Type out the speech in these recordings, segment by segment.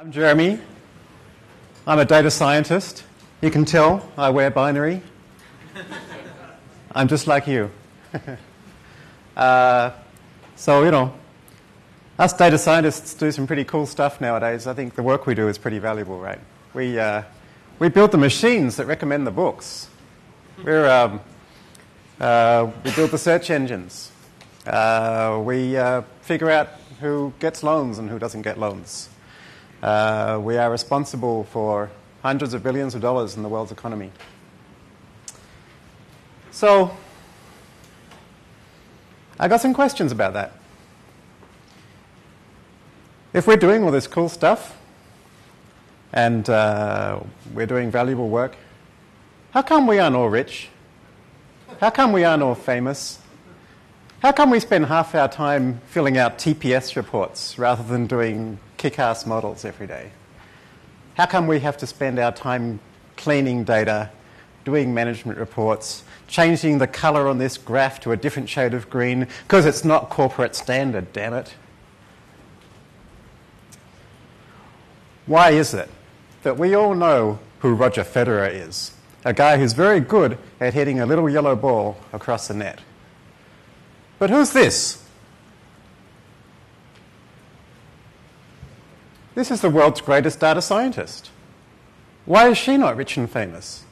I'm Jeremy. I'm a data scientist. You can tell I wear binary. I'm just like you. uh, so, you know, us data scientists do some pretty cool stuff nowadays. I think the work we do is pretty valuable, right? We, uh, we build the machines that recommend the books. We're, um, uh, we build the search engines. Uh, we uh, figure out who gets loans and who doesn't get loans. Uh, we are responsible for hundreds of billions of dollars in the world's economy. So, I got some questions about that. If we're doing all this cool stuff and uh, we're doing valuable work, how come we aren't all rich? How come we aren't all famous? How come we spend half our time filling out TPS reports rather than doing kick ass models every day? How come we have to spend our time cleaning data, doing management reports, changing the colour on this graph to a different shade of green because it's not corporate standard, damn it? Why is it that we all know who Roger Federer is? A guy who's very good at hitting a little yellow ball across the net. But who's this? This is the world's greatest data scientist. Why is she not rich and famous?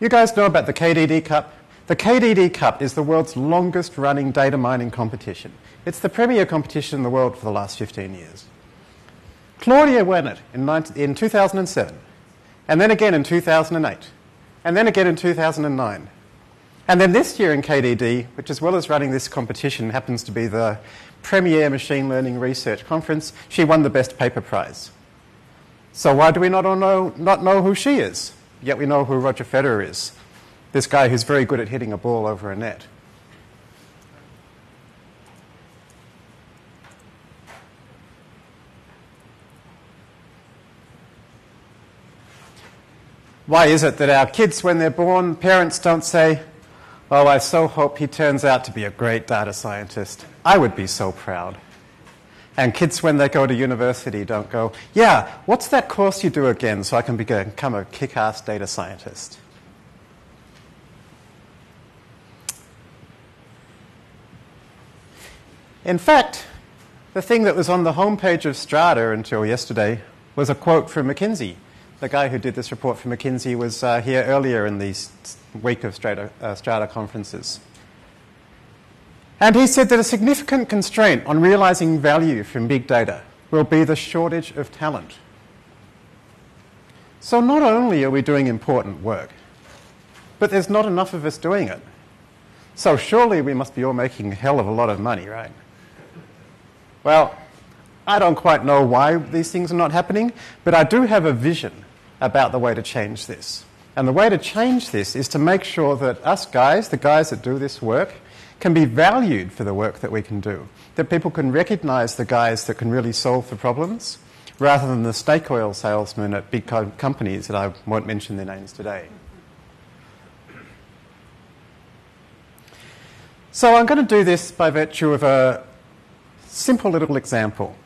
You guys know about the KDD Cup? The KDD Cup is the world's longest running data mining competition. It's the premier competition in the world for the last 15 years. Claudia won it in, 19, in 2007, and then again in 2008, and then again in 2009. And then this year in KDD, which as well as running this competition happens to be the premier machine learning research conference, she won the best paper prize. So why do we not know, not know who she is? Yet we know who Roger Federer is, this guy who's very good at hitting a ball over a net. Why is it that our kids, when they're born, parents don't say, Oh, I so hope he turns out to be a great data scientist. I would be so proud. And kids, when they go to university, don't go, Yeah, what's that course you do again so I can become a kick ass data scientist? In fact, the thing that was on the homepage of Strata until yesterday was a quote from McKinsey. The guy who did this report for McKinsey was uh, here earlier in these week of Strata, uh, Strata conferences. And he said that a significant constraint on realizing value from big data will be the shortage of talent. So not only are we doing important work, but there's not enough of us doing it. So surely we must be all making a hell of a lot of money, right? Well, I don't quite know why these things are not happening, but I do have a vision about the way to change this. And the way to change this is to make sure that us guys, the guys that do this work, can be valued for the work that we can do. That people can recognise the guys that can really solve the problems rather than the snake oil salesmen at big co- companies that I won't mention their names today. So I'm going to do this by virtue of a simple little example.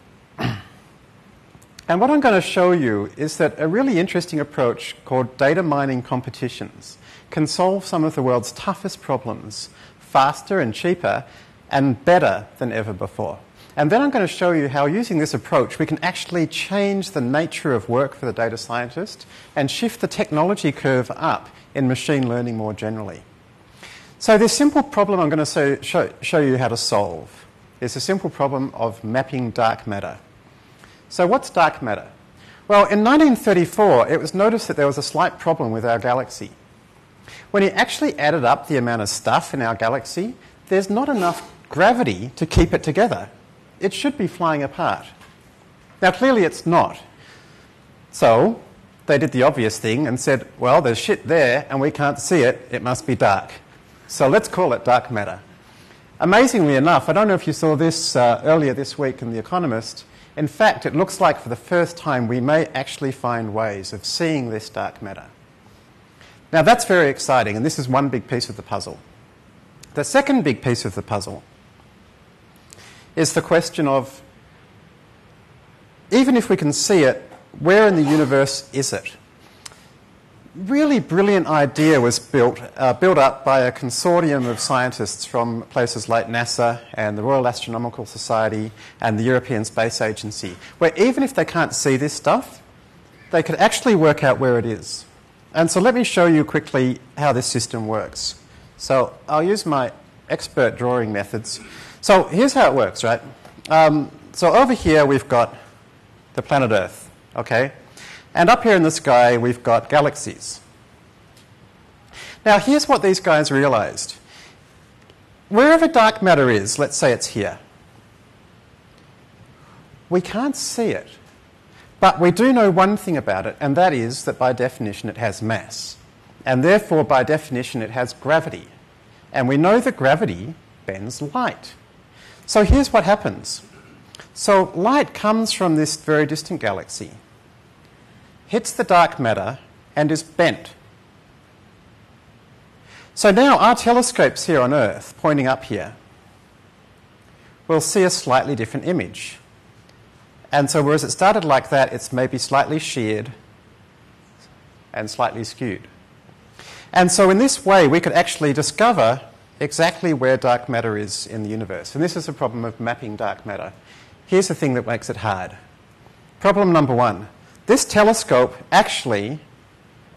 And what I'm going to show you is that a really interesting approach called data mining competitions can solve some of the world's toughest problems faster and cheaper and better than ever before. And then I'm going to show you how using this approach we can actually change the nature of work for the data scientist and shift the technology curve up in machine learning more generally. So this simple problem I'm going to show, show you how to solve is a simple problem of mapping dark matter. So, what's dark matter? Well, in 1934, it was noticed that there was a slight problem with our galaxy. When you actually added up the amount of stuff in our galaxy, there's not enough gravity to keep it together. It should be flying apart. Now, clearly, it's not. So, they did the obvious thing and said, well, there's shit there and we can't see it, it must be dark. So, let's call it dark matter. Amazingly enough, I don't know if you saw this uh, earlier this week in The Economist. In fact, it looks like for the first time we may actually find ways of seeing this dark matter. Now, that's very exciting, and this is one big piece of the puzzle. The second big piece of the puzzle is the question of even if we can see it, where in the universe is it? Really brilliant idea was built, uh, built up by a consortium of scientists from places like NASA and the Royal Astronomical Society and the European Space Agency, where even if they can't see this stuff, they could actually work out where it is. And so let me show you quickly how this system works. So I'll use my expert drawing methods. So here's how it works, right? Um, so over here we've got the planet Earth, okay? And up here in the sky we've got galaxies. Now here's what these guys realized. Wherever dark matter is, let's say it's here, we can't see it. But we do know one thing about it, and that is that by definition it has mass. And therefore, by definition, it has gravity. And we know that gravity bends light. So here's what happens. So light comes from this very distant galaxy, hits the dark matter, and is bent. So now our telescopes here on Earth, pointing up here, will see a slightly different image. And so, whereas it started like that, it's maybe slightly sheared and slightly skewed. And so, in this way, we could actually discover exactly where dark matter is in the universe. And this is a problem of mapping dark matter. Here's the thing that makes it hard. Problem number one this telescope actually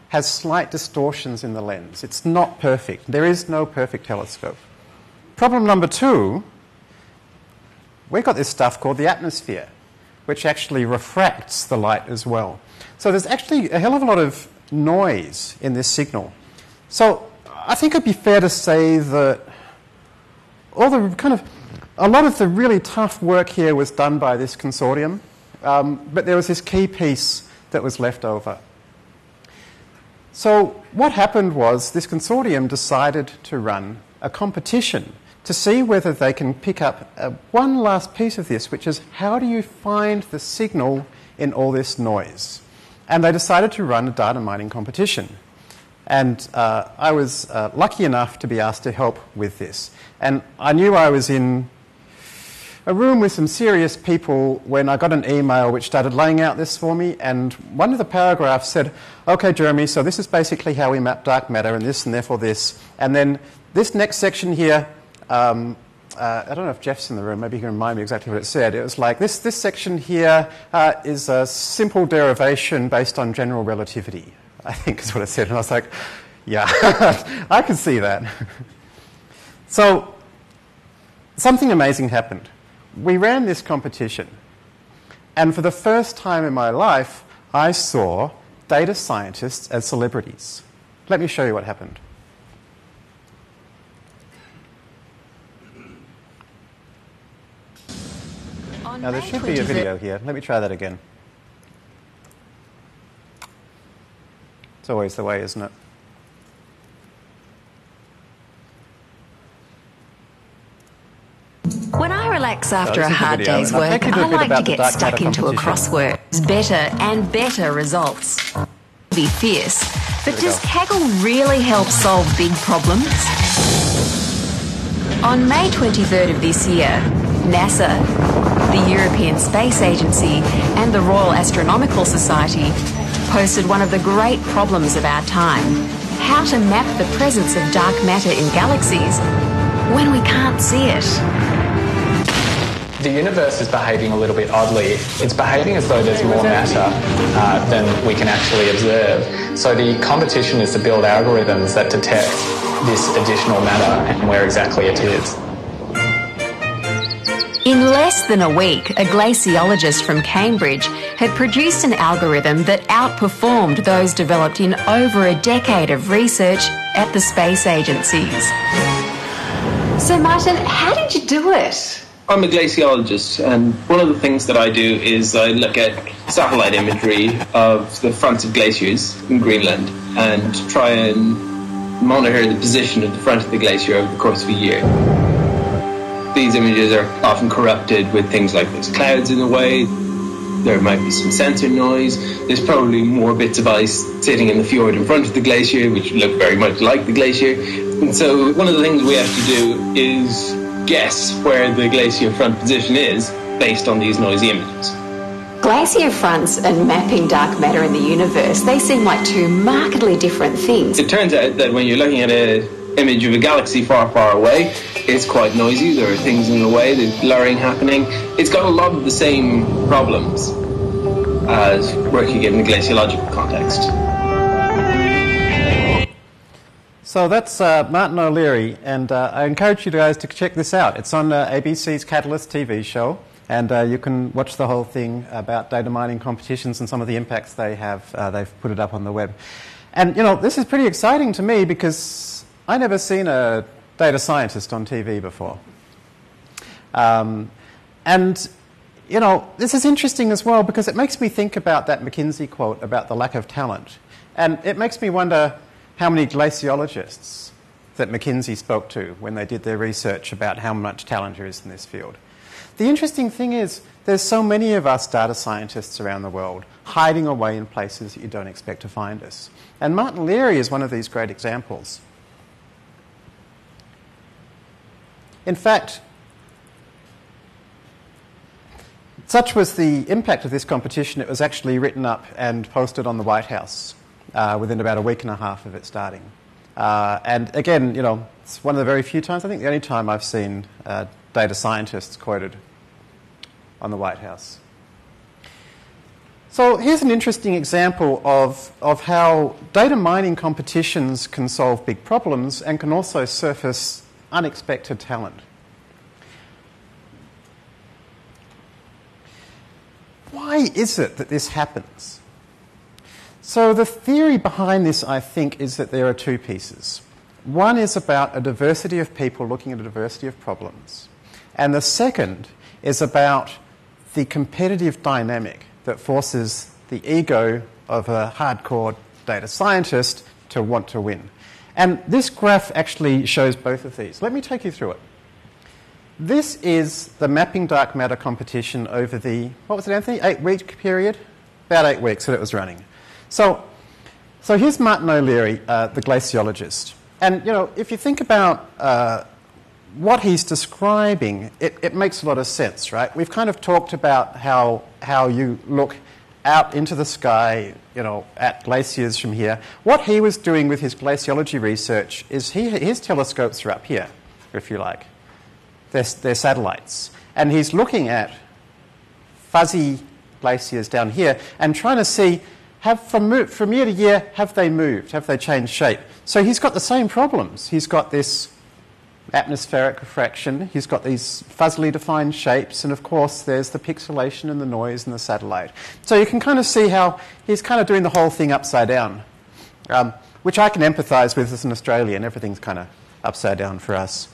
has slight distortions in the lens. It's not perfect. There is no perfect telescope. Problem number two we've got this stuff called the atmosphere which actually refracts the light as well. So there's actually a hell of a lot of noise in this signal. So I think it'd be fair to say that all the kind of a lot of the really tough work here was done by this consortium, um, but there was this key piece that was left over. So what happened was this consortium decided to run a competition to see whether they can pick up uh, one last piece of this, which is how do you find the signal in all this noise? And they decided to run a data mining competition. And uh, I was uh, lucky enough to be asked to help with this. And I knew I was in a room with some serious people when I got an email which started laying out this for me. And one of the paragraphs said, OK, Jeremy, so this is basically how we map dark matter, and this, and therefore this. And then this next section here um, uh, I don't know if Jeff's in the room, maybe he can remind me exactly what it said. It was like this, this section here uh, is a simple derivation based on general relativity, I think is what it said. And I was like, yeah, I can see that. so, something amazing happened. We ran this competition, and for the first time in my life, I saw data scientists as celebrities. Let me show you what happened. Now there should be a video here. Let me try that again. It's always the way, isn't it? When I relax after a hard day's work, I like to get stuck into a crossword. Better and better results. Be fierce. But does Kaggle really help solve big problems? On May 23rd of this year, NASA, the European Space Agency, and the Royal Astronomical Society posted one of the great problems of our time how to map the presence of dark matter in galaxies when we can't see it. The universe is behaving a little bit oddly. It's behaving as though there's more matter uh, than we can actually observe. So the competition is to build algorithms that detect this additional matter and where exactly it is. In less than a week, a glaciologist from Cambridge had produced an algorithm that outperformed those developed in over a decade of research at the space agencies. So, Martin, how did you do it? I'm a glaciologist, and one of the things that I do is I look at satellite imagery of the fronts of glaciers in Greenland and try and monitor the position of the front of the glacier over the course of a year these images are often corrupted with things like there's clouds in the way, there might be some sensor noise, there's probably more bits of ice sitting in the fjord in front of the glacier, which look very much like the glacier. And so one of the things we have to do is guess where the glacier front position is based on these noisy images. Glacier fronts and mapping dark matter in the universe, they seem like two markedly different things. It turns out that when you're looking at an image of a galaxy far, far away, it's quite noisy. There are things in the way, there's blurring happening. It's got a lot of the same problems as working in the glaciological context. So that's uh, Martin O'Leary, and uh, I encourage you guys to check this out. It's on uh, ABC's Catalyst TV show, and uh, you can watch the whole thing about data mining competitions and some of the impacts they have. Uh, they've put it up on the web. And, you know, this is pretty exciting to me because I never seen a data scientist on TV before. Um, and, you know, this is interesting as well because it makes me think about that McKinsey quote about the lack of talent. And it makes me wonder how many glaciologists that McKinsey spoke to when they did their research about how much talent there is in this field. The interesting thing is, there's so many of us data scientists around the world hiding away in places that you don't expect to find us. And Martin Leary is one of these great examples. In fact, such was the impact of this competition, it was actually written up and posted on the White House uh, within about a week and a half of it starting. Uh, and again, you know, it's one of the very few times, I think the only time I've seen uh, data scientists quoted on the White House. So here's an interesting example of, of how data mining competitions can solve big problems and can also surface unexpected talent. Why is it that this happens? So, the theory behind this, I think, is that there are two pieces. One is about a diversity of people looking at a diversity of problems, and the second is about the competitive dynamic that forces the ego of a hardcore data scientist to want to win. And this graph actually shows both of these. Let me take you through it. This is the mapping dark matter competition over the, what was it, Anthony? Eight week period? About eight weeks that it was running. So, so here's Martin O'Leary, uh, the glaciologist. And, you know, if you think about uh, what he's describing, it, it, makes a lot of sense, right? We've kind of talked about how, how you look out into the sky, you know, at glaciers from here. What he was doing with his glaciology research is he, his telescopes are up here, if you like. They're, they're satellites. And he's looking at fuzzy glaciers down here and trying to see have from, from year to year, have they moved? Have they changed shape? So he's got the same problems. He's got this atmospheric refraction, he's got these fuzzily defined shapes, and of course there's the pixelation and the noise and the satellite. So you can kind of see how he's kind of doing the whole thing upside down, um, which I can empathise with as an Australian. Everything's kind of upside down for us.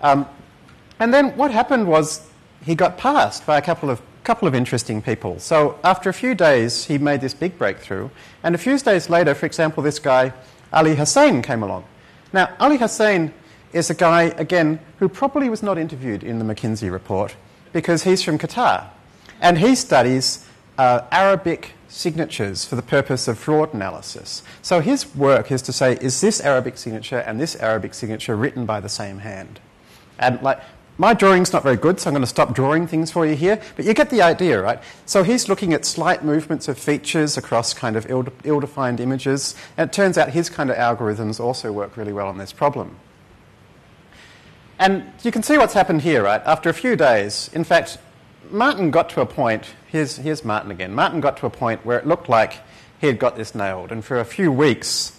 Um, and then what happened was he got passed by a couple of couple of interesting people. So after a few days, he made this big breakthrough. And a few days later, for example, this guy, Ali Hassaine, came along. Now, Ali Hassaine is a guy, again, who probably was not interviewed in the McKinsey report because he's from Qatar. And he studies uh, Arabic signatures for the purpose of fraud analysis. So his work is to say, is this Arabic signature and this Arabic signature written by the same hand? And like my drawing's not very good, so I'm going to stop drawing things for you here, but you get the idea, right? So he's looking at slight movements of features across kind of ill defined images, and it turns out his kind of algorithms also work really well on this problem. And you can see what's happened here, right? After a few days, in fact, Martin got to a point, here's, here's Martin again. Martin got to a point where it looked like he had got this nailed, and for a few weeks,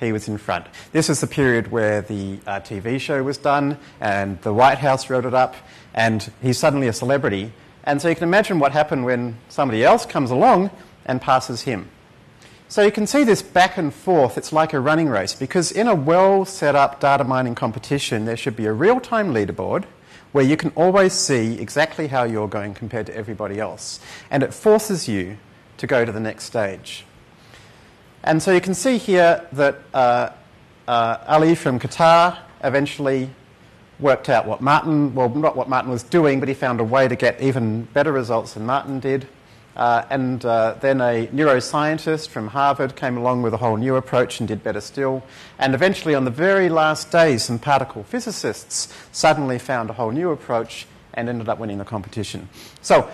he was in front. This was the period where the uh, TV show was done and the White House wrote it up, and he's suddenly a celebrity. And so you can imagine what happened when somebody else comes along and passes him. So you can see this back and forth. It's like a running race because in a well set up data mining competition, there should be a real time leaderboard where you can always see exactly how you're going compared to everybody else. And it forces you to go to the next stage. And so you can see here that uh, uh, Ali from Qatar eventually worked out what Martin, well, not what Martin was doing, but he found a way to get even better results than Martin did. Uh, and uh, then a neuroscientist from Harvard came along with a whole new approach and did better still. And eventually, on the very last day, some particle physicists suddenly found a whole new approach and ended up winning the competition. So,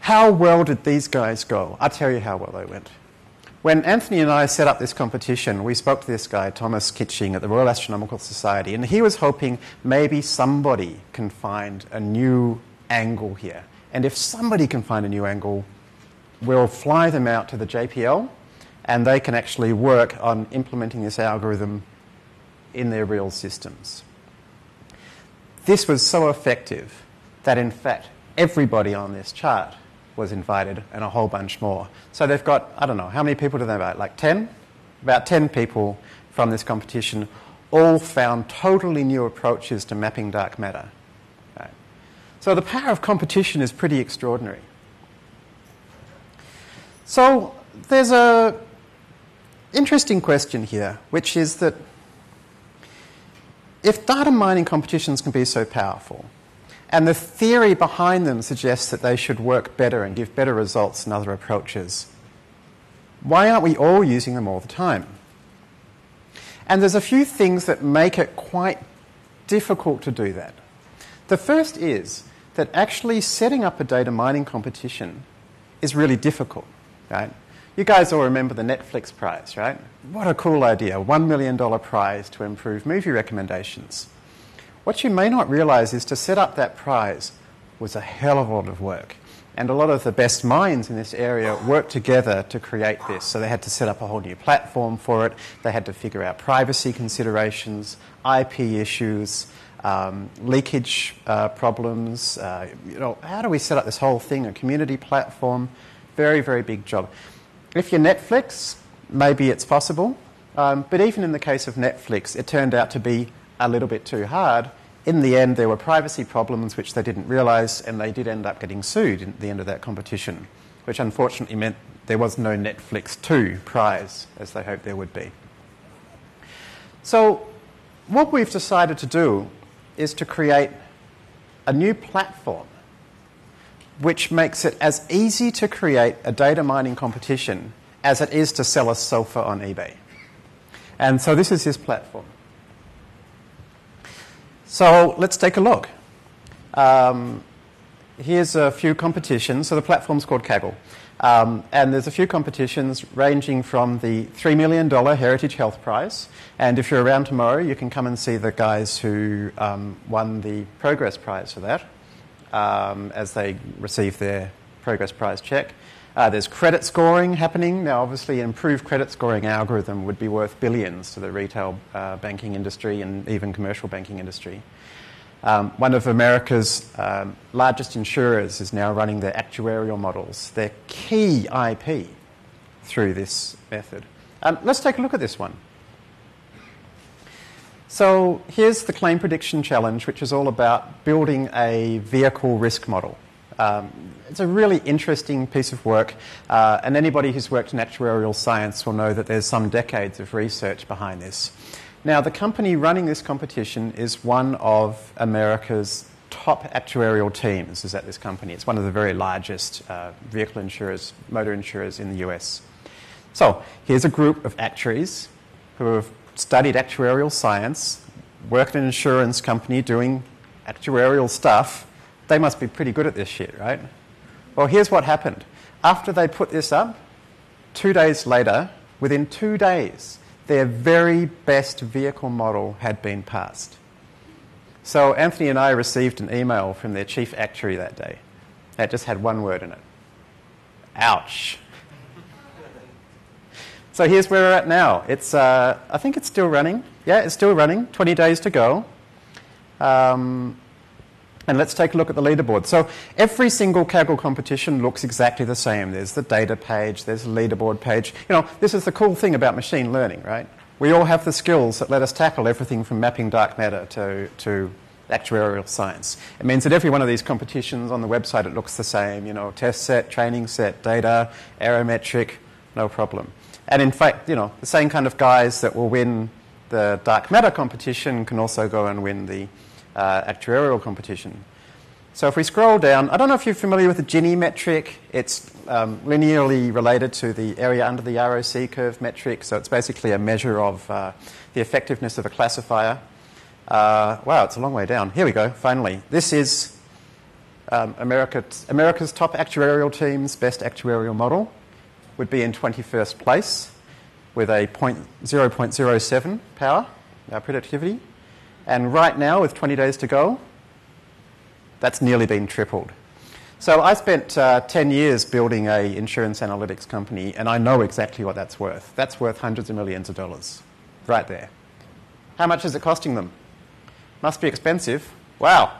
how well did these guys go? I'll tell you how well they went. When Anthony and I set up this competition, we spoke to this guy, Thomas Kitching, at the Royal Astronomical Society, and he was hoping maybe somebody can find a new angle here. And if somebody can find a new angle, we'll fly them out to the JPL and they can actually work on implementing this algorithm in their real systems. This was so effective that, in fact, everybody on this chart was invited and a whole bunch more. So they've got, I don't know, how many people do they invite? Like 10? About 10 people from this competition all found totally new approaches to mapping dark matter. Right. So the power of competition is pretty extraordinary. So there's a interesting question here, which is that if data mining competitions can be so powerful, and the theory behind them suggests that they should work better and give better results than other approaches. Why aren't we all using them all the time? And there's a few things that make it quite difficult to do that. The first is that actually setting up a data mining competition is really difficult, right? You guys all remember the Netflix prize, right? What a cool idea. $1 million prize to improve movie recommendations. What you may not realize is to set up that prize was a hell of a lot of work. And a lot of the best minds in this area worked together to create this. So they had to set up a whole new platform for it. They had to figure out privacy considerations, IP issues, um, leakage uh, problems. Uh, you know, how do we set up this whole thing? A community platform. Very, very big job. If you're Netflix, maybe it's possible. Um, but even in the case of Netflix, it turned out to be a little bit too hard in the end, there were privacy problems which they didn't realise, and they did end up getting sued at the end of that competition, which unfortunately meant there was no Netflix 2 prize as they hoped there would be. So, what we've decided to do is to create a new platform which makes it as easy to create a data mining competition as it is to sell a sofa on eBay. And so, this is this platform. So let's take a look. Um, here's a few competitions. So the platform's called Kaggle. Um, and there's a few competitions ranging from the $3 million Heritage Health Prize. And if you're around tomorrow, you can come and see the guys who um, won the Progress Prize for that um, as they receive their Progress Prize check. Uh, there's credit scoring happening. Now, obviously, an improved credit scoring algorithm would be worth billions to the retail uh, banking industry and even commercial banking industry. Um, one of America's um, largest insurers is now running their actuarial models, their key IP, through this method. Um, let's take a look at this one. So, here's the claim prediction challenge, which is all about building a vehicle risk model. Um, it's a really interesting piece of work, uh, and anybody who's worked in actuarial science will know that there's some decades of research behind this. Now, the company running this competition is one of America's top actuarial teams is at this company. It's one of the very largest uh, vehicle insurers, motor insurers in the US. So, here's a group of actuaries who have studied actuarial science, worked in an insurance company doing actuarial stuff, they must be pretty good at this shit, right? Well, here's what happened. After they put this up, two days later, within two days, their very best vehicle model had been passed. So Anthony and I received an email from their chief actuary that day. That just had one word in it. Ouch. So here's where we're at now. It's, uh, I think it's still running. Yeah, it's still running. 20 days to go. Um, and let's take a look at the leaderboard. So every single Kaggle competition looks exactly the same. There's the data page, there's the leaderboard page. You know, this is the cool thing about machine learning, right? We all have the skills that let us tackle everything from mapping dark matter to, to actuarial science. It means that every one of these competitions on the website, it looks the same. You know, test set, training set, data, metric, no problem. And in fact, you know, the same kind of guys that will win the dark matter competition can also go and win the uh, actuarial competition. So if we scroll down, I don't know if you're familiar with the Gini metric. It's um, linearly related to the area under the ROC curve metric. So it's basically a measure of uh, the effectiveness of a classifier. Uh, wow, it's a long way down. Here we go, finally. This is um, America, America's top actuarial team's best actuarial model would be in 21st place with a 0.07 power uh, productivity. And right now, with 20 days to go, that's nearly been tripled. So I spent uh, 10 years building a insurance analytics company, and I know exactly what that's worth. That's worth hundreds of millions of dollars, right there. How much is it costing them? Must be expensive. Wow,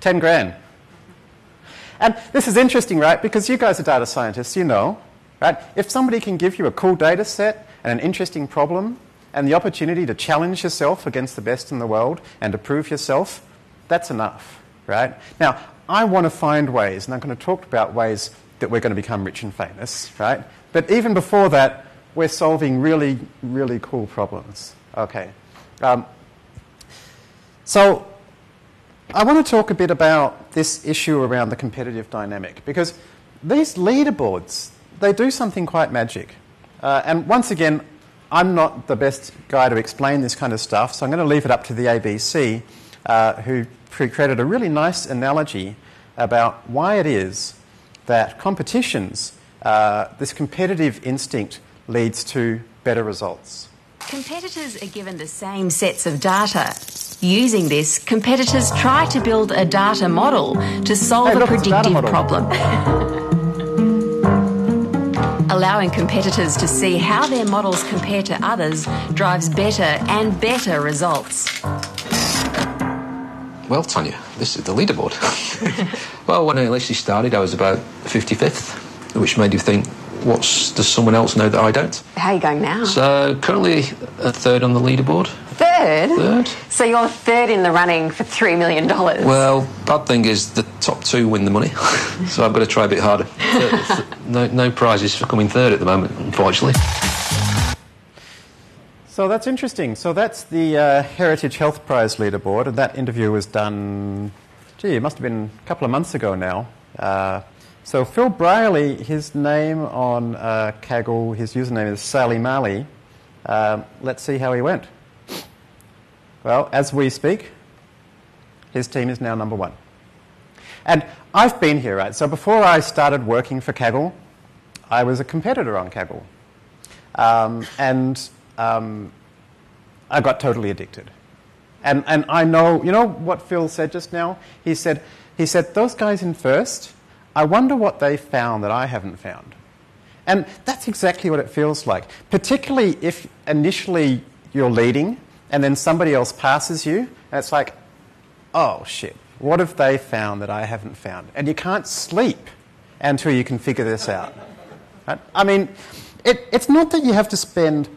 10 grand. And this is interesting, right? Because you guys are data scientists, you know, right? If somebody can give you a cool data set and an interesting problem and the opportunity to challenge yourself against the best in the world and to prove yourself, that's enough, right? Now, I want to find ways, and I'm going to talk about ways that we're going to become rich and famous, right? But even before that, we're solving really, really cool problems. Okay. Um, so I want to talk a bit about this issue around the competitive dynamic because these leaderboards, they do something quite magic. Uh, and once again, I'm not the best guy to explain this kind of stuff, so I'm going to leave it up to the ABC, uh, who created a really nice analogy about why it is that competitions, uh, this competitive instinct, leads to better results. Competitors are given the same sets of data. Using this, competitors try to build a data model to solve hey, look, a predictive a problem. Allowing competitors to see how their models compare to others drives better and better results. Well, Tanya, this is the leaderboard. well, when I initially started, I was about 55th, which made you think, what's does someone else know that I don't? How are you going now? So currently a third on the leaderboard. Third? Third. So you're third in the running for $3 million? Well, bad thing is the top two win the money, so I've got to try a bit harder. No, no prizes for coming third at the moment, unfortunately. So that's interesting. So that's the uh, Heritage Health Prize leaderboard, and that interview was done, gee, it must have been a couple of months ago now. Uh, so Phil Brierley, his name on uh, Kaggle, his username is Sali Mali. Uh, let's see how he went. Well, as we speak, his team is now number one. And I've been here, right? So before I started working for Kaggle, I was a competitor on Kaggle. Um, and um, I got totally addicted. And, and I know, you know what Phil said just now? He said, he said, those guys in first, I wonder what they found that I haven't found. And that's exactly what it feels like, particularly if initially you're leading and then somebody else passes you, and it's like, oh shit, what have they found that I haven't found? And you can't sleep until you can figure this out. I mean, it, it's not that you have to spend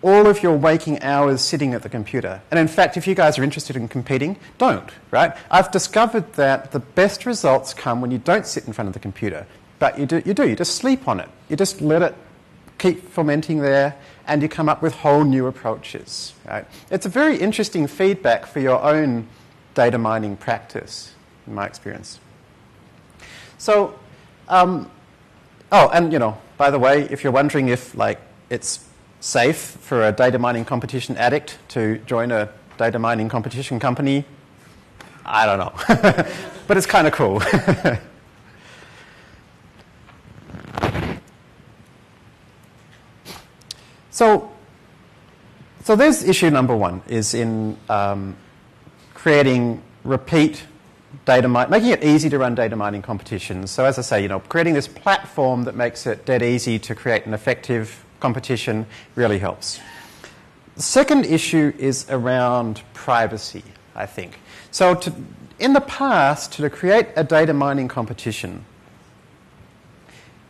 all of your waking hours sitting at the computer. And in fact, if you guys are interested in competing, don't, right? I've discovered that the best results come when you don't sit in front of the computer, but you do, you do, you just sleep on it. You just let it keep fermenting there, and you come up with whole new approaches, right? It's a very interesting feedback for your own data mining practice, in my experience. So, um, oh, and you know, by the way, if you're wondering if like it's safe for a data mining competition addict to join a data mining competition company? I don't know. but it's kind of cool. so, so there's issue number one is in um, creating repeat data mining, making it easy to run data mining competitions. So as I say, you know, creating this platform that makes it dead easy to create an effective competition really helps. The second issue is around privacy, I think. So, to, in the past, to create a data mining competition,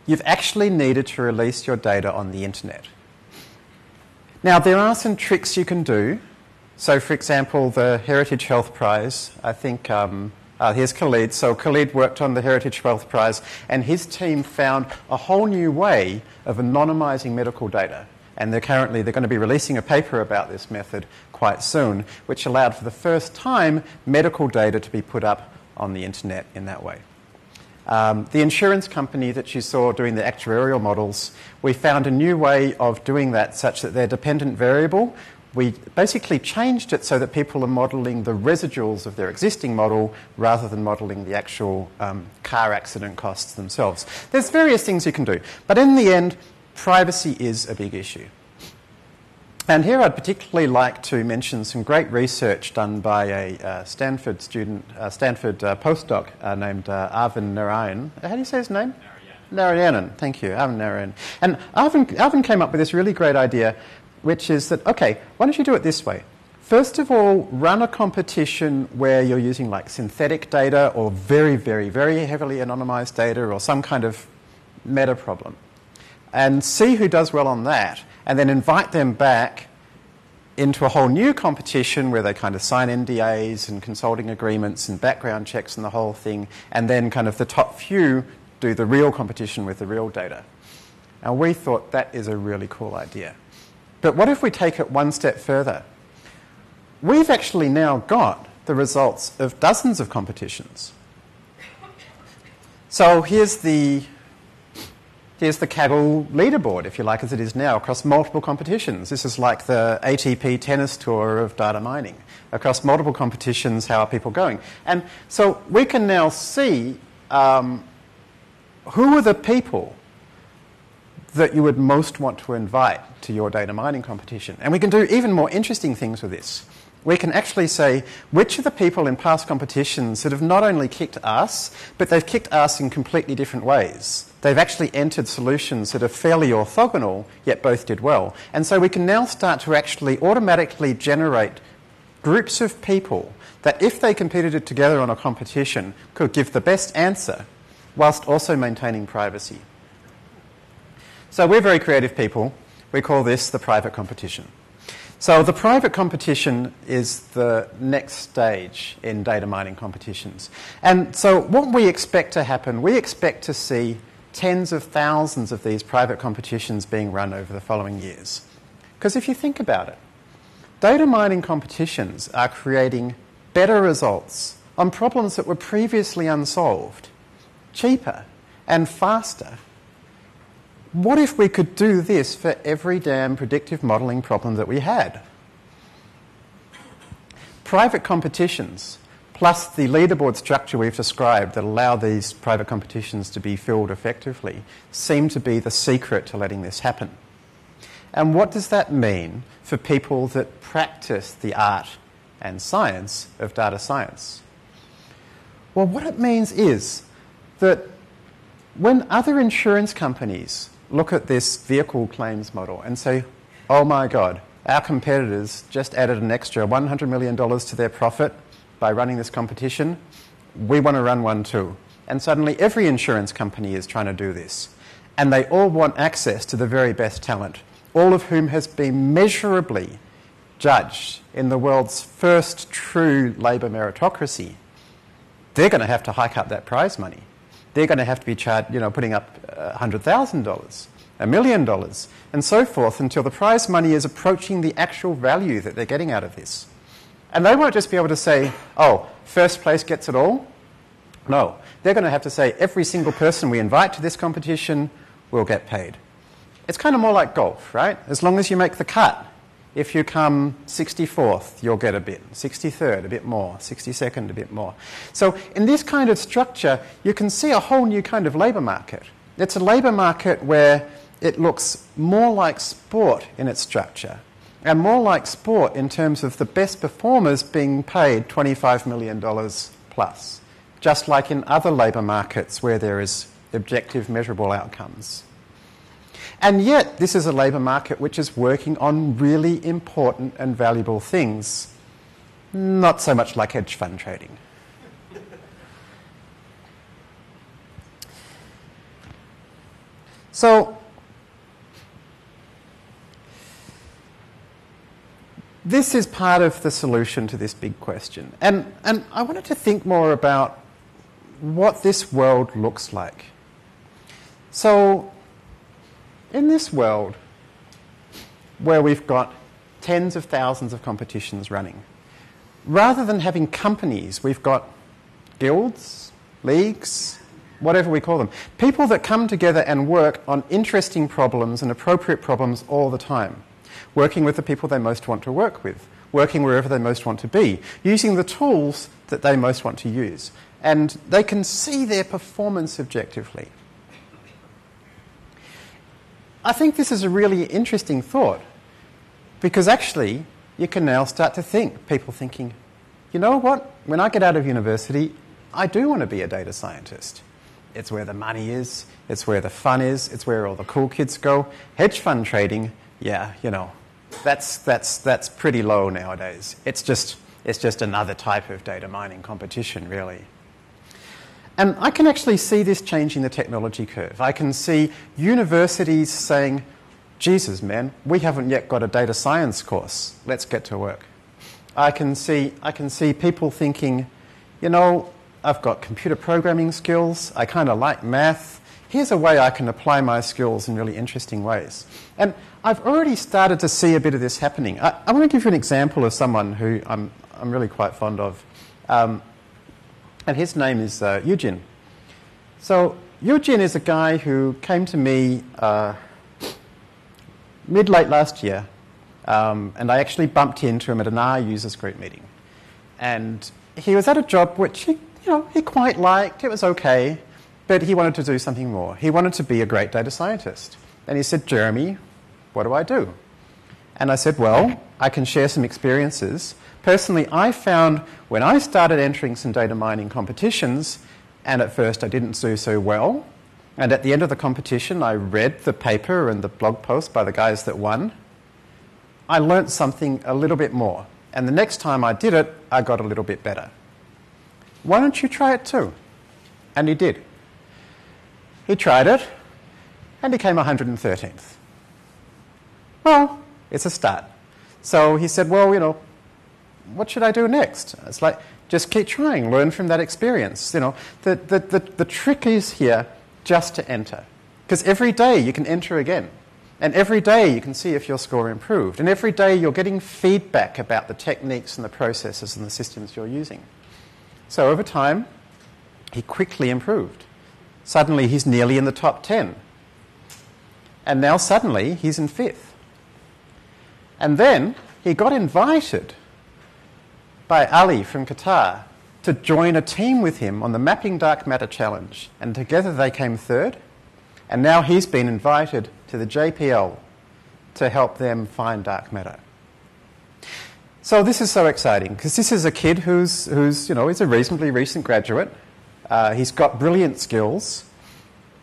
you've actually needed to release your data on the internet. Now, there are some tricks you can do. So, for example, the Heritage Health Prize, I think um, uh, here's Khalid. So Khalid worked on the Heritage Health Prize, and his team found a whole new way of anonymising medical data. And they're currently they're going to be releasing a paper about this method quite soon, which allowed for the first time medical data to be put up on the internet in that way. Um, the insurance company that you saw doing the actuarial models, we found a new way of doing that such that their dependent variable we basically changed it so that people are modelling the residuals of their existing model rather than modelling the actual um, car accident costs themselves. There's various things you can do, but in the end, privacy is a big issue. And here I'd particularly like to mention some great research done by a uh, Stanford student, uh, Stanford uh, postdoc uh, named uh, Arvind Narayan. How do you say his name? Narayanan. Thank you, Arvind Narayan. And Arvind, Arvind came up with this really great idea which is that, okay, why don't you do it this way? First of all, run a competition where you're using like synthetic data or very, very, very heavily anonymized data or some kind of meta problem. And see who does well on that, and then invite them back into a whole new competition where they kind of sign NDAs and consulting agreements and background checks and the whole thing, and then kind of the top few do the real competition with the real data. And we thought that is a really cool idea. But what if we take it one step further? We've actually now got the results of dozens of competitions. So here's the, here's the Kaggle leaderboard, if you like, as it is now, across multiple competitions. This is like the ATP tennis tour of data mining. Across multiple competitions, how are people going? And so we can now see um, who are the people that you would most want to invite to your data mining competition. And we can do even more interesting things with this. We can actually say which of the people in past competitions that have not only kicked us, but they've kicked us in completely different ways. They've actually entered solutions that are fairly orthogonal, yet both did well. And so we can now start to actually automatically generate groups of people that, if they competed together on a competition, could give the best answer whilst also maintaining privacy. So we're very creative people. We call this the private competition. So the private competition is the next stage in data mining competitions. And so what we expect to happen, we expect to see tens of thousands of these private competitions being run over the following years. Because if you think about it, data mining competitions are creating better results on problems that were previously unsolved, cheaper and faster what if we could do this for every damn predictive modelling problem that we had? Private competitions, plus the leaderboard structure we've described that allow these private competitions to be filled effectively, seem to be the secret to letting this happen. And what does that mean for people that practice the art and science of data science? Well, what it means is that when other insurance companies look at this vehicle claims model and say, oh my God, our competitors just added an extra $100 million to their profit by running this competition. We want to run one too. And suddenly every insurance company is trying to do this. And they all want access to the very best talent, all of whom has been measurably judged in the world's first true labour meritocracy. They're going to have to hike up that prize money they're going to have to be charged, you know, putting up uh, $100,000, a million dollars, and so forth until the prize money is approaching the actual value that they're getting out of this. And they won't just be able to say, oh, first place gets it all. No, they're going to have to say every single person we invite to this competition will get paid. It's kind of more like golf, right? As long as you make the cut, if you come 64th, you'll get a bit. 63rd, a bit more. 62nd, a bit more. So, in this kind of structure, you can see a whole new kind of labour market. It's a labour market where it looks more like sport in its structure and more like sport in terms of the best performers being paid $25 million plus, just like in other labour markets where there is objective measurable outcomes. And yet, this is a labour market which is working on really important and valuable things, not so much like hedge fund trading. So, this is part of the solution to this big question. And, and I wanted to think more about what this world looks like. So, in this world where we've got tens of thousands of competitions running, rather than having companies, we've got guilds, leagues, whatever we call them. People that come together and work on interesting problems and appropriate problems all the time. working with the people they most want to work with, working wherever they most want to be, using the tools that they most want to use. And they can see their performance objectively. I think this is a really interesting thought because actually you can now start to think, people thinking, you know what, when I get out of university, I do want to be a data scientist. It's where the money is, it's where the fun is, it's where all the cool kids go. Hedge fund trading, yeah, you know, that's, that's, that's pretty low nowadays. It's just, it's just another type of data mining competition, really. And I can actually see this changing the technology curve. I can see universities saying, Jesus, man, we haven't yet got a data science course. Let's get to work. I can see, I can see people thinking, you know, I've got computer programming skills, I kind of like math. Here's a way I can apply my skills in really interesting ways. And I've already started to see a bit of this happening. I, I want to give you an example of someone who I'm, I'm really quite fond of. Um, and his name is uh, Eu Jin. So Eu Jin is a guy who came to me uh, mid late last year, um, and I actually bumped into him at an R users group meeting, and he was at a job which he, you know, he quite liked. It was okay, but he wanted to do something more. He wanted to be a great data scientist, and he said, "Jeremy, what do I do?" And I said, "Well, I can share some experiences." Personally, I found when I started entering some data mining competitions, and at first I didn't do so well, and at the end of the competition I read the paper and the blog post by the guys that won, I learnt something a little bit more. And the next time I did it, I got a little bit better. Why don't you try it too? And he did. He tried it, and he came 113th. Well, it's a start. So he said, Well, you know, what should I do next? It's like, just keep trying, learn from that experience. You know, the, the, the, the trick is here just to enter. Because every day you can enter again. And every day you can see if your score improved. And every day you're getting feedback about the techniques and the processes and the systems you're using. So over time, he quickly improved. Suddenly he's nearly in the top 10. And now suddenly he's in fifth. And then he got invited by Ali from Qatar to join a team with him on the Mapping Dark Matter Challenge. And together they came third. And now he's been invited to the JPL to help them find dark matter. So this is so exciting because this is a kid who's, who's, you know, he's a reasonably recent graduate. Uh, he's got brilliant skills.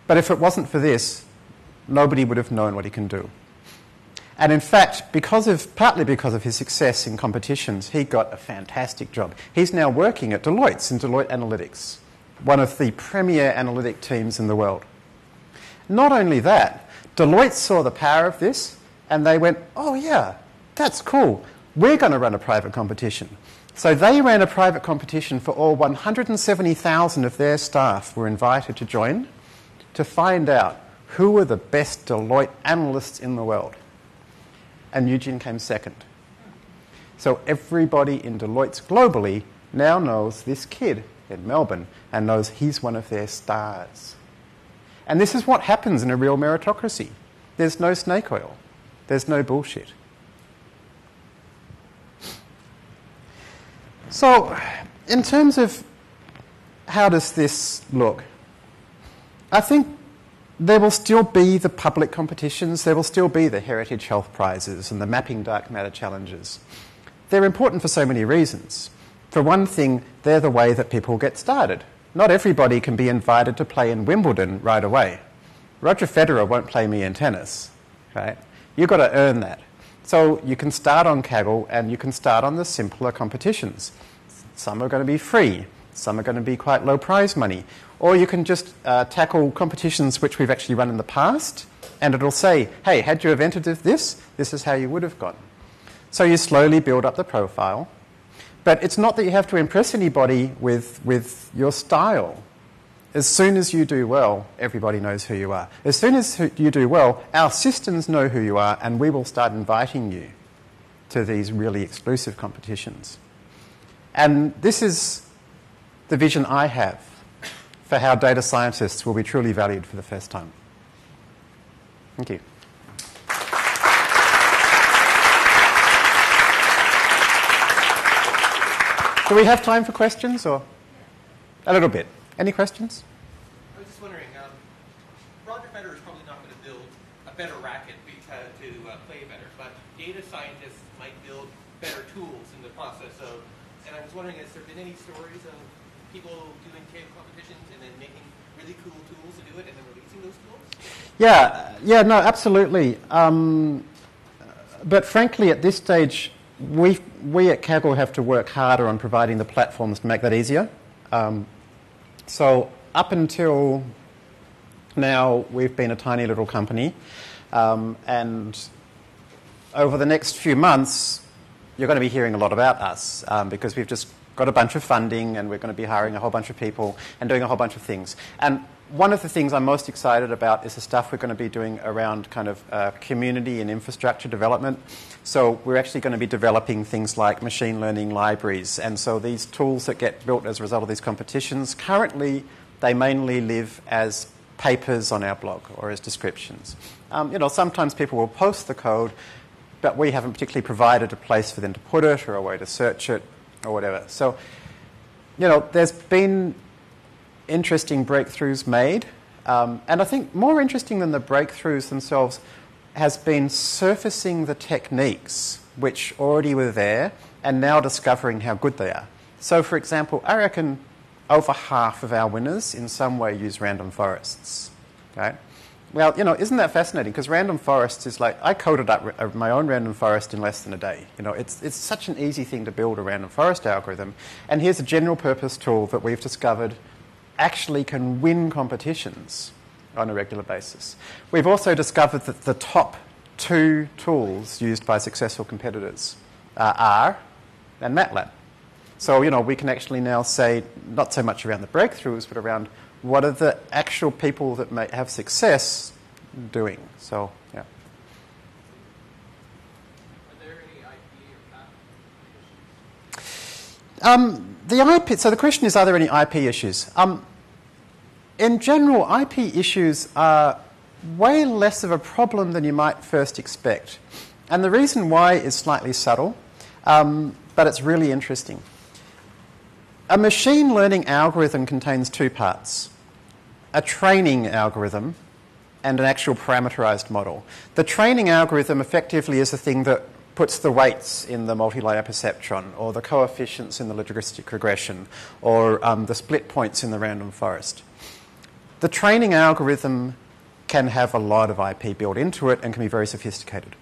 But if it wasn't for this, nobody would have known what he can do. And in fact, because of, partly because of his success in competitions, he got a fantastic job. He's now working at Deloitte's in Deloitte Analytics, one of the premier analytic teams in the world. Not only that, Deloitte saw the power of this and they went, oh, yeah, that's cool. We're going to run a private competition. So they ran a private competition for all 170,000 of their staff were invited to join to find out who were the best Deloitte analysts in the world and Eu Jin came second. So everybody in Deloitte's globally now knows this kid in Melbourne and knows he's one of their stars. And this is what happens in a real meritocracy. There's no snake oil. There's no bullshit. So, in terms of how does this look? I think there will still be the public competitions, there will still be the Heritage Health Prizes and the Mapping Dark Matter Challenges. They're important for so many reasons. For one thing, they're the way that people get started. Not everybody can be invited to play in Wimbledon right away. Roger Federer won't play me in tennis, right? You've got to earn that. So you can start on Kaggle and you can start on the simpler competitions. Some are going to be free, some are going to be quite low prize money. Or you can just uh, tackle competitions which we've actually run in the past, and it'll say, hey, had you entered this, this is how you would have gone. So you slowly build up the profile. But it's not that you have to impress anybody with, with your style. As soon as you do well, everybody knows who you are. As soon as you do well, our systems know who you are, and we will start inviting you to these really exclusive competitions. And this is the vision I have for how data scientists will be truly valued for the first time. Thank you. Do we have time for questions or a little bit? Any questions? I was just wondering. Um, Roger Federer is probably not going to build a better racket because, to uh, play better, but data scientists might build better tools in the process. So, and I was wondering, has there been any stories of people doing table competitions and then making really cool tools to do it and then releasing those tools? Yeah, yeah, no, absolutely. Um, but frankly, at this stage, we, we at Kaggle have to work harder on providing the platforms to make that easier. Um, so up until now, we've been a tiny little company, um, and over the next few months, you're going to be hearing a lot about us um, because we've just got a bunch of funding and we're going to be hiring a whole bunch of people and doing a whole bunch of things. And one of the things I'm most excited about is the stuff we're going to be doing around kind of uh, community and infrastructure development. So we're actually going to be developing things like machine learning libraries. And so these tools that get built as a result of these competitions, currently they mainly live as papers on our blog or as descriptions. Um, you know, sometimes people will post the code, but we haven't particularly provided a place for them to put it or a way to search it or whatever. So, you know, there's been interesting breakthroughs made. Um, and I think more interesting than the breakthroughs themselves has been surfacing the techniques which already were there and now discovering how good they are. So, for example, I reckon over half of our winners in some way use random forests. Okay? Well, you know, isn't that fascinating? Because random forests is like, I coded up uh, my own random forest in less than a day. You know, it's, it's such an easy thing to build a random forest algorithm. And here's a general purpose tool that we've discovered actually can win competitions on a regular basis. We've also discovered that the top two tools used by successful competitors are R and MATLAB. So, you know, we can actually now say not so much around the breakthroughs, but around what are the actual people that may have success doing. So, yeah. Are there any IP or Um, the IP, so the question is, are there any IP issues? Um, in general, IP issues are way less of a problem than you might first expect. And the reason why is slightly subtle, um, but it's really interesting. A machine learning algorithm contains two parts a training algorithm and an actual parameterized model. The training algorithm effectively is the thing that puts the weights in the multi-layer perceptron or the coefficients in the logistic regression or um, the split points in the random forest. The training algorithm can have a lot of IP built into it and can be very sophisticated.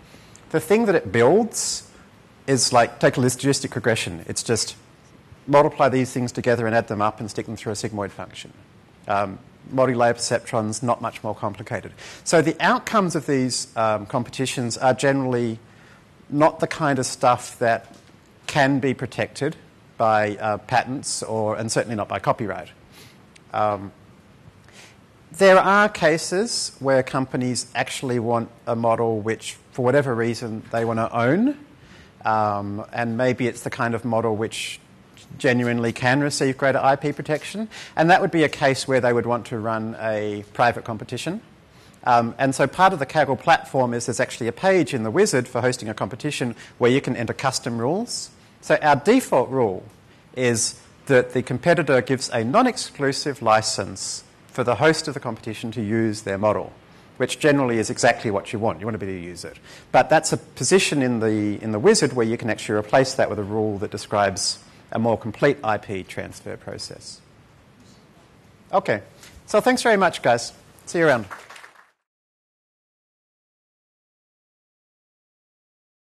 The thing that it builds is like take a logistic regression. It's just multiply these things together and add them up and stick them through a sigmoid function. Um, multi-layer perceptrons, not much more complicated. So the outcomes of these um, competitions are generally not the kind of stuff that can be protected by uh, patents or, and certainly not by copyright. Um, there are cases where companies actually want a model which, for whatever reason, they want to own. Um, and maybe it's the kind of model which genuinely can receive greater IP protection. And that would be a case where they would want to run a private competition. Um, and so part of the Kaggle platform is there's actually a page in the wizard for hosting a competition where you can enter custom rules. So our default rule is that the competitor gives a non exclusive license for the host of the competition to use their model, which generally is exactly what you want. You want to be able to use it. But that's a position in the, in the wizard where you can actually replace that with a rule that describes a more complete IP transfer process. Okay, so thanks very much, guys. See you around.